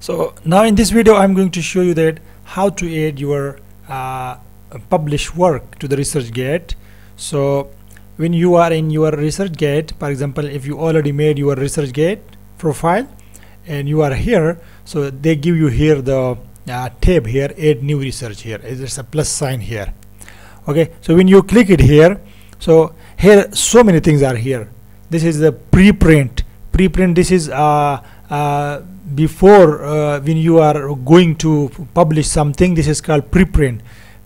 so now in this video I'm going to show you that how to add your uh, publish work to the ResearchGate so when you are in your ResearchGate for example if you already made your ResearchGate profile and you are here so they give you here the uh, tab here add new research here. There's a plus sign here. Okay so when you click it here so here so many things are here. This is the preprint. Preprint this is uh, uh, before uh, when you are going to publish something this is called preprint.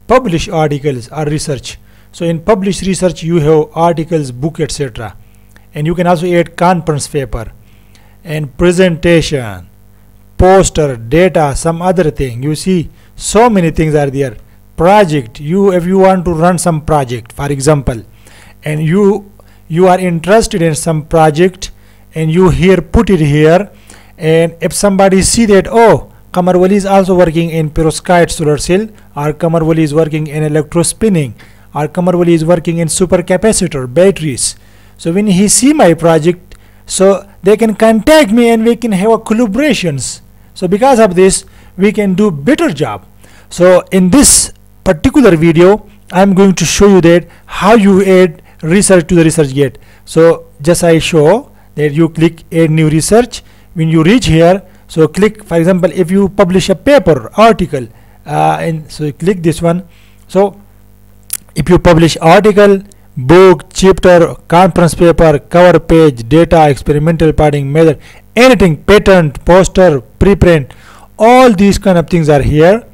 Publish articles or research. So in publish research you have articles book etc and you can also add conference paper and presentation poster data some other thing. You see so many things are there. Project you if you want to run some project for example and you you are interested in some project and you here put it here and if somebody see that oh Kamarwali is also working in perovskite solar cell or Kamarwali is working in electrospinning or Kamarwali is working in supercapacitor batteries. So when he see my project so they can contact me and we can have a collaborations. So because of this we can do better job. So in this particular video I'm going to show you that how you add research to the research gate. So just I show that you click add new research when you reach here so click for example if you publish a paper article uh, and so click this one. So if you publish article book chapter conference paper cover page data experimental padding method anything patent poster preprint all these kind of things are here.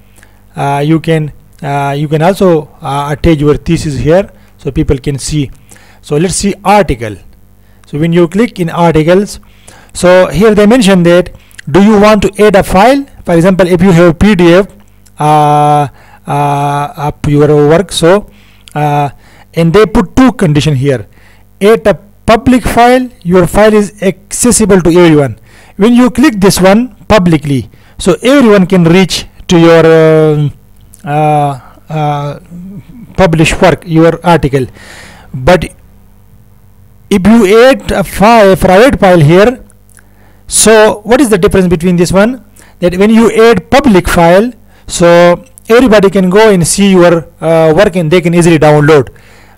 Uh, you can uh, you can also uh, attach your thesis here so people can see. So let's see article. So when you click in articles so here they mention that do you want to add a file? For example if you have pdf uh, uh, up your work so uh, and they put two condition here. Add a public file your file is accessible to everyone. When you click this one publicly so everyone can reach to your uh, uh, published work your article. But if you add a file private file here so what is the difference between this one? That when you add public file so everybody can go and see your uh, work and they can easily download.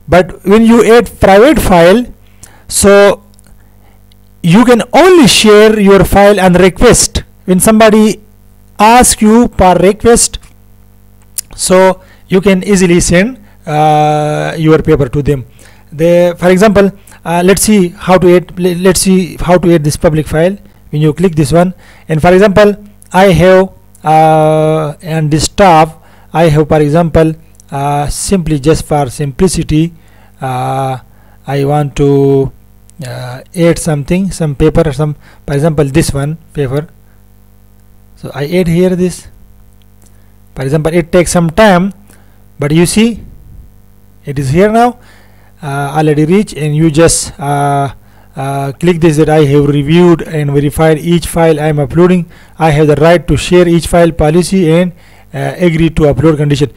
But when you add private file so you can only share your file and request. When somebody asks you per request so you can easily send uh, your paper to them. They for example uh, let's see how to add let's see how to add this public file when you click this one. And for example I have uh, and this tab I have for example uh, simply just for simplicity uh, I want to uh, add something some paper some for example this one paper. So I add here this. For example it takes some time but you see it is here now uh, already reached and you just uh, click this that I have reviewed and verified each file I am uploading. I have the right to share each file policy and uh, agree to upload condition.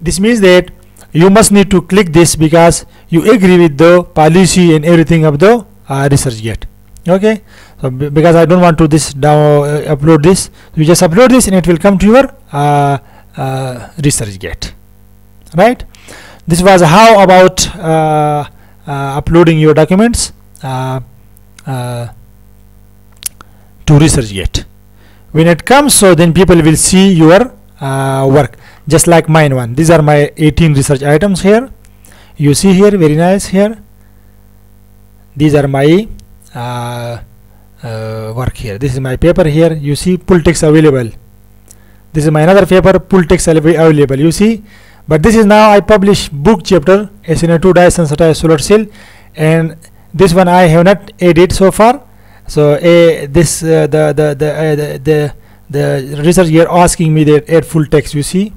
This means that you must need to click this because you agree with the policy and everything of the uh, ResearchGate okay? So because I don't want to this down uh, upload this you just upload this and it will come to your uh, uh, ResearchGate right? This was how about uh, uh, uploading your documents to ResearchGate when it comes so then people will see your uh, work just like mine one. These are my 18 research items here. You see here very nice here. These are my uh, uh, work here. This is my paper here. You see full text available. This is my another paper full text available. You see? But this is now I publish book chapter SNA2 dye-sensitized solar cell and this one I have not added so far. So uh, this uh, the the the, uh, the the the research here asking me that add full text you see.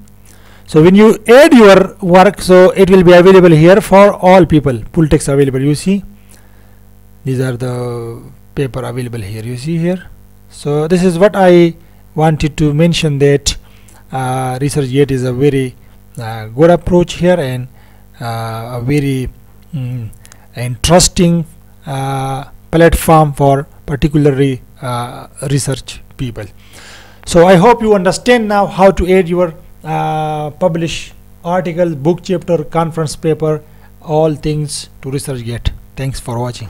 So when you add your work so it will be available here for all people. Full text available you see. These are the paper available here you see here. So this is what I wanted to mention that uh, ResearchGate is a very uh, good approach here and uh, a very mm, interesting uh, platform for particularly uh, research people. So i hope you understand now how to add your uh, publish article book chapter conference paper all things to researchgate thanks for watching